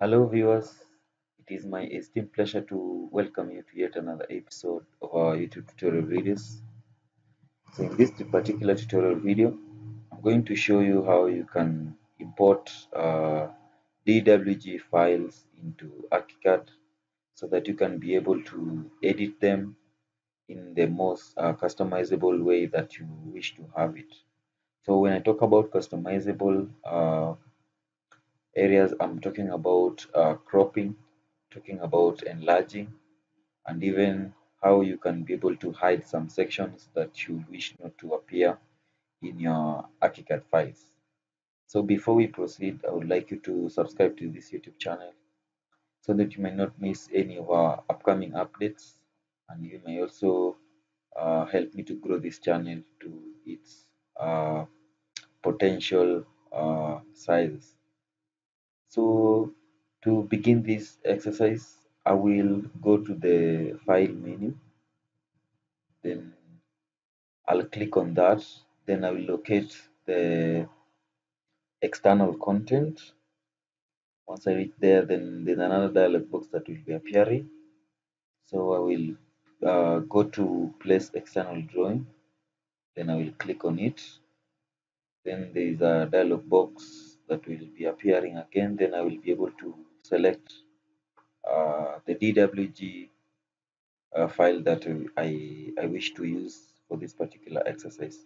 Hello viewers, it is my esteemed pleasure to welcome you to yet another episode of our YouTube tutorial videos. So in this particular tutorial video, I'm going to show you how you can import uh, DWG files into ArchiCAD so that you can be able to edit them in the most uh, customizable way that you wish to have it. So when I talk about customizable uh, areas, I'm talking about uh, cropping, talking about enlarging, and even how you can be able to hide some sections that you wish not to appear in your ArchiCAD files. So before we proceed, I would like you to subscribe to this YouTube channel so that you may not miss any of our upcoming updates and you may also uh, help me to grow this channel to its uh, potential uh, size. So to begin this exercise, I will go to the file menu, then I'll click on that, then I will locate the external content. Once I reach there, then there's another dialog box that will be appearing. So I will uh, go to place external drawing, then I will click on it. Then there is a dialog box that will be appearing again. Then I will be able to select uh, the DWG uh, file that I, I wish to use for this particular exercise.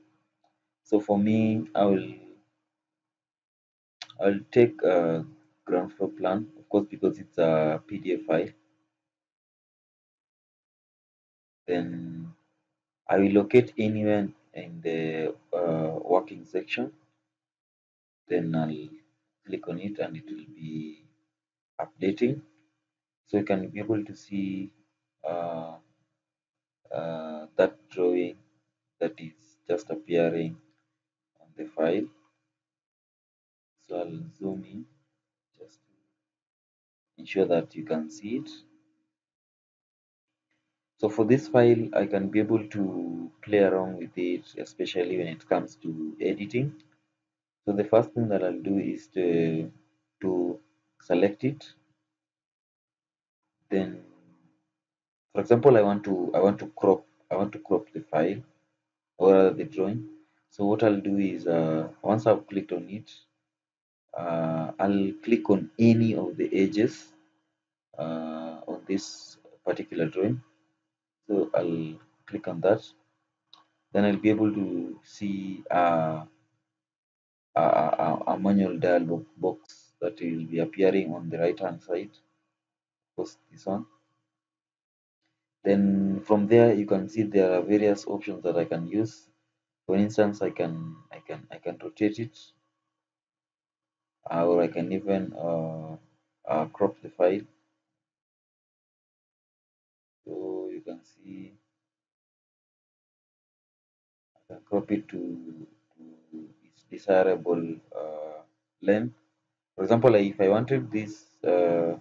So for me, I will I'll take a ground floor plan, of course, because it's a PDF file. Then I will locate anywhere in the uh, working section. Then I'll click on it and it will be updating. So you can be able to see uh, uh, that drawing that is just appearing on the file. So I'll zoom in just to ensure that you can see it. So for this file, I can be able to play around with it, especially when it comes to editing. So the first thing that I'll do is to, to select it. Then, for example, I want to I want to crop I want to crop the file or the drawing. So what I'll do is uh, once I've clicked on it, uh, I'll click on any of the edges uh, on this particular drawing. So I'll click on that. Then I'll be able to see uh, a, manual dialog box that will be appearing on the right hand side. Post this one. Then from there you can see there are various options that I can use. For instance, I can I can I can rotate it, or I can even uh, uh, crop the file. So you can see I can crop it to, desirable uh, length. For example, if I wanted this uh,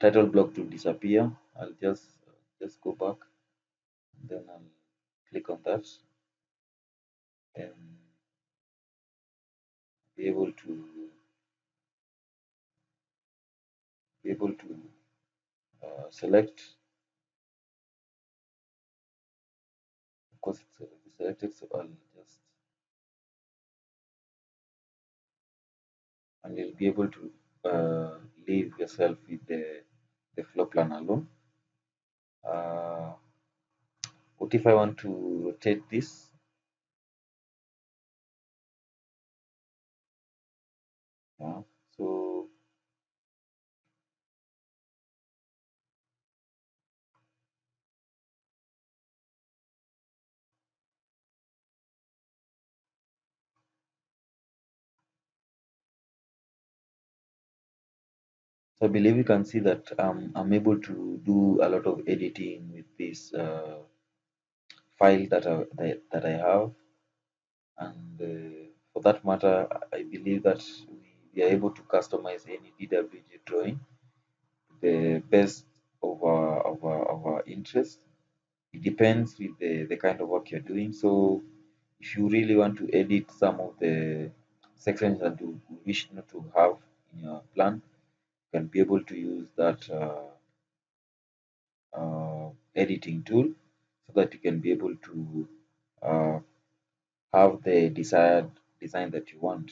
title block to disappear, I'll just just go back, then I'll click on that, and be able to be able to uh, select. Of course, it's selected, so I'll and you'll be able to uh, leave yourself with the the floor plan alone. Uh, what if I want to rotate this? Yeah, so So I believe you can see that um, I'm able to do a lot of editing with this uh, file that I, that, that I have. And uh, for that matter, I believe that we, are able to customize any DWG drawing the best of our, of our, of our interest. It depends with the, the kind of work you're doing. So if you really want to edit some of the sections that you wish not to have in your plan, can be able to use that uh, uh, editing tool so that you can be able to uh, have the desired design that you want.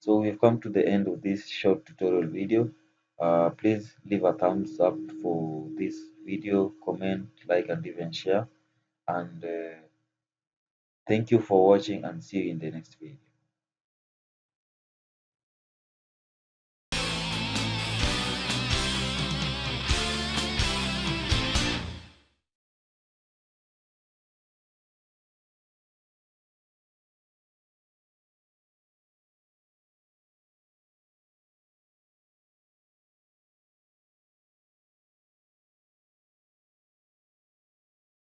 So we've come to the end of this short tutorial video. Uh, please leave a thumbs up for this video, comment, like and even share. And uh, thank you for watching and see you in the next video.